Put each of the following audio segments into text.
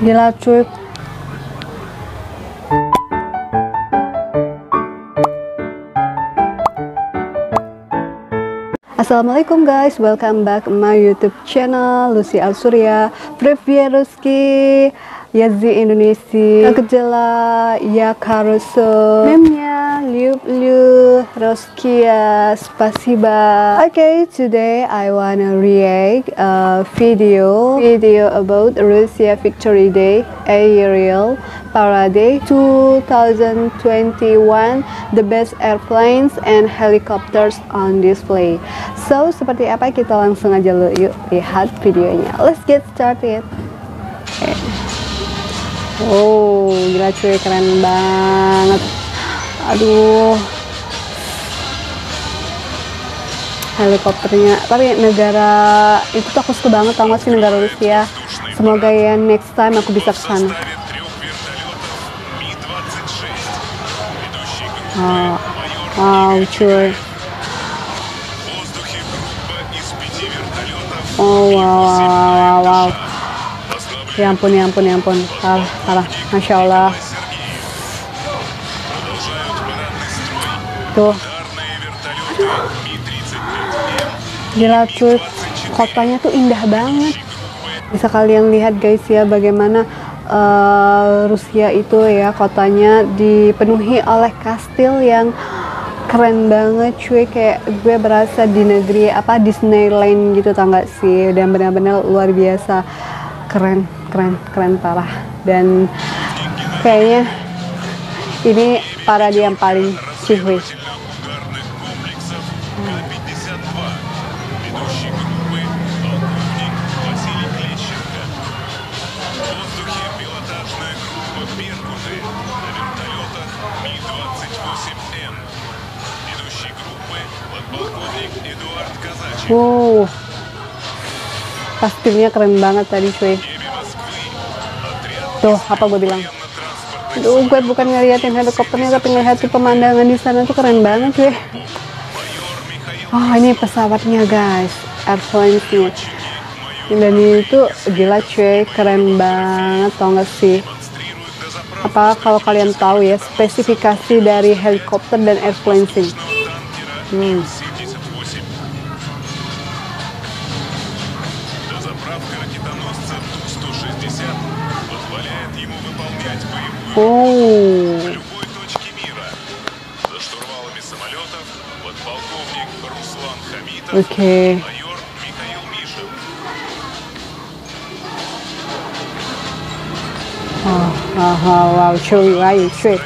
Gila cuy. Assalamualaikum guys, welcome back my YouTube channel Lucy Alsurya, Previa Ruski, Yazi Indonesia, Kejela, Ya Karuso, Memnya, Liup Liu, Roskia, Spasiba. Okay, today I wanna react a video, video about Russia Victory Day, Aerial Parade 2021, the best airplanes and helicopters on display. So, seperti apa kita langsung aja lo yuk lihat videonya. Let's get started. Oh, gila cuy, keren banget. Aduh. Helikopternya, tapi negara itu tuh aku suka banget tau gak sih negara Rusia. Semoga ya next time aku bisa ke sana. Wow, wow cuy. Oh wow, wow, wow, wow. Ya ampun, ya ampun, ya ampun. Salah, salah. Masya Allah. Tuh. Gila cuy, kotanya tuh indah banget. Bisa kalian lihat guys ya bagaimana uh, Rusia itu ya kotanya dipenuhi oleh kastil yang keren banget cuy kayak gue berasa di negeri apa Disneyland gitu tau gak sih dan benar-benar luar biasa keren keren keren parah. Dan kayaknya ini para dia yang paling cihuy Wow, pastilnya keren banget tadi cuy. Tuh, apa gue bilang? Duh, gue bukan ngeliatin helikopternya tapi ngeliatin pemandangan di sana tuh keren banget cuy. Oh, ini pesawatnya guys, airplane-nya. Dan itu gila cuy, keren banget tau gak sih? Apa kalau kalian tahu ya spesifikasi dari helikopter dan airplane sih? Hmm. Okay. Wow, wow, wow, cuy, wow, cuy.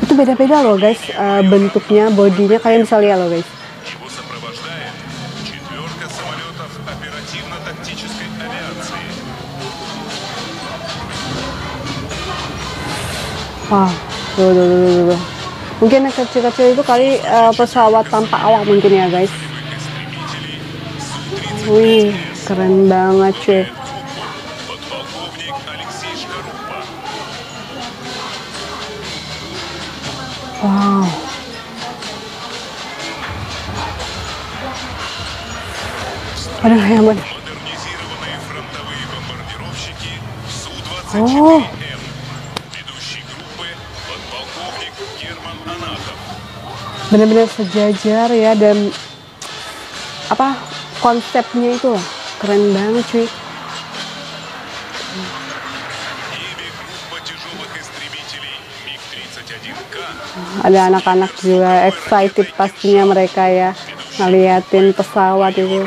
Itu beda-beda loh guys, uh, bentuknya, bodinya kalian bisa lihat loh guys. Wah, tuh, tuh, tuh, tuh, tuh. Mungkin yang kecil-kecil itu kali uh, pesawat tanpa awak mungkin ya guys. Wih, keren banget cuy. Wow. Aduh, ya ampun. Oh. Benar-benar sejajar ya dan apa konsepnya itu lah keren banget cuy. Ada anak-anak juga excited pastinya mereka ya ngeliatin pesawat itu.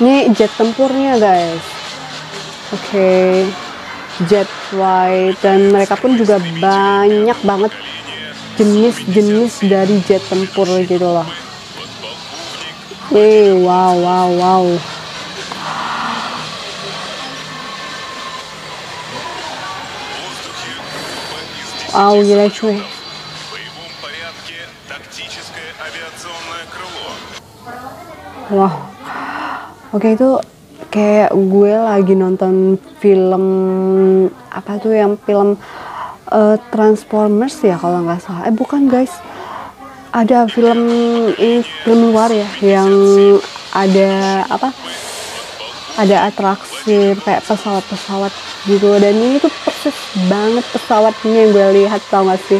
Ini jet tempurnya guys. Oke. okay jet white dan mereka pun juga banyak banget jenis-jenis dari jet tempur gitu loh. Eh, wow, wow, wow. Wow, gila cuy. Wow. Oke, itu kayak gue lagi nonton film apa tuh yang film uh, Transformers ya kalau nggak salah. Eh bukan guys. Ada film ini film luar ya yang ada apa ada atraksi kayak pesawat-pesawat gitu. Dan ini tuh persis banget pesawatnya yang gue lihat tau gak sih?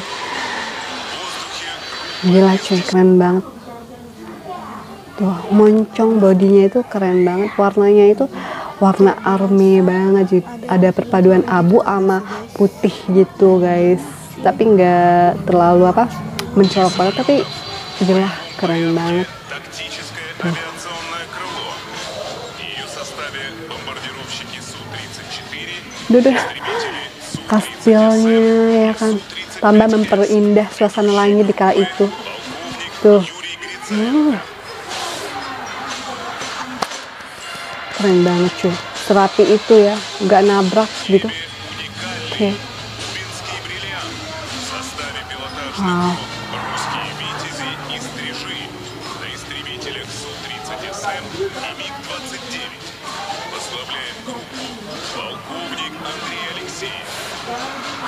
Gila cuy keren banget tuh moncong bodinya itu keren banget. Warnanya itu warna army banget ada perpaduan abu sama putih gitu guys. Tapi nggak terlalu apa mencolok banget tapi gila keren banget. Tuh. Duh, kastilnya ya kan. Tambah memperindah suasana langit di kala itu. Tuh. Hmm. Keren banget cuy serapi itu ya nggak nabrak gitu oke okay. wow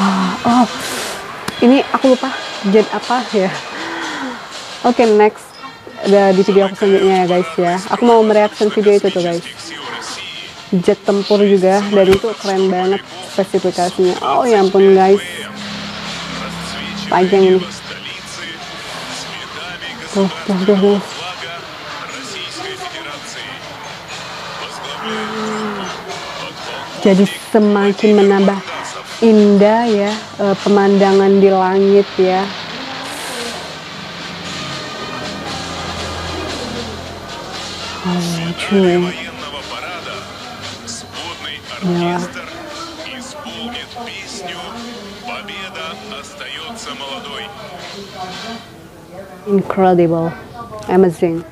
Ah, oh, ini aku lupa jet apa ya. Oke, okay, next ada di video aku selanjutnya ya guys ya. Aku mau mereaction video itu tuh guys. Jet tempur juga dan itu keren banget spesifikasinya. Oh ya ampun guys. Panjang ini. Tuh, tuh, tuh, tuh. Jadi semakin menambah indah ya uh, pemandangan di langit ya oh cuy оркестр исполнит песню «Победа остается молодой». Incredible. Amazing.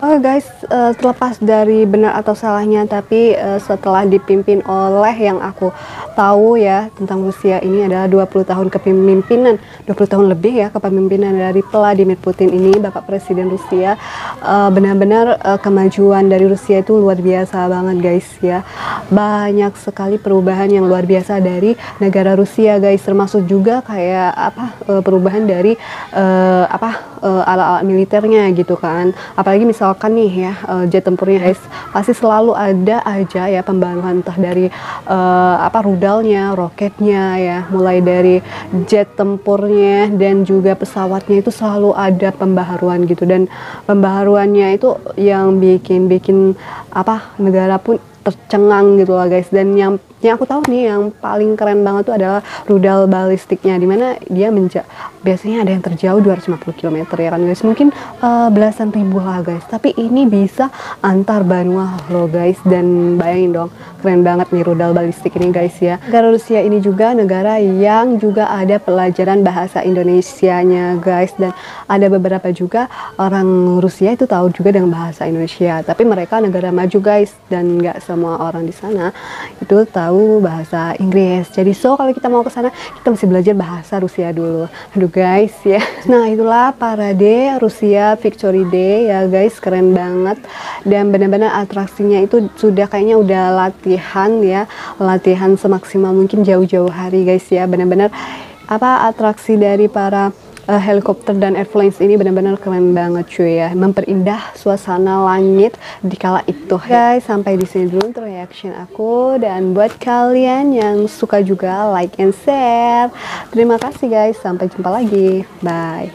Oh guys, uh, terlepas dari benar atau salahnya, tapi uh, setelah dipimpin oleh yang aku tahu ya tentang Rusia ini adalah 20 tahun kepemimpinan, 20 tahun lebih ya kepemimpinan dari Vladimir Putin ini, Bapak Presiden Rusia. Uh, benar-benar uh, kemajuan dari Rusia itu luar biasa banget guys ya. Banyak sekali perubahan yang luar biasa dari negara Rusia guys, termasuk juga kayak apa uh, perubahan dari uh, apa alat-alat militernya gitu kan. Apalagi misal misalkan nih ya uh, jet tempurnya guys pasti selalu ada aja ya pembaruan entah dari uh, apa rudalnya, roketnya ya, mulai dari jet tempurnya dan juga pesawatnya itu selalu ada pembaharuan gitu dan pembaharuannya itu yang bikin bikin apa negara pun tercengang gitu lah guys. Dan yang yang aku tahu nih yang paling keren banget tuh adalah rudal balistiknya di mana dia menja biasanya ada yang terjauh 250 km ya kan guys? Mungkin uh, belasan ribu lah guys. Tapi ini bisa antar benua loh guys. Dan bayangin dong keren banget nih rudal balistik ini guys ya. Negara Rusia ini juga negara yang juga ada pelajaran bahasa Indonesia-nya guys. Dan ada beberapa juga orang Rusia itu tahu juga dengan bahasa Indonesia. Tapi mereka negara maju guys. Dan nggak semua orang di sana itu tahu bahasa Inggris. Jadi so kalau kita mau ke sana kita mesti belajar bahasa Rusia dulu. Aduh guys ya. Nah itulah parade Rusia Victory Day ya guys keren banget dan benar-benar atraksinya itu sudah kayaknya udah latihan ya latihan semaksimal mungkin jauh-jauh hari guys ya benar-benar apa atraksi dari para uh, helikopter dan airplanes ini benar-benar keren banget cuy ya. Memperindah suasana langit di kala itu. Guys sampai di sini dulu untuk reaction aku. Dan buat kalian yang suka juga like and share. Terima kasih guys. Sampai jumpa lagi. Bye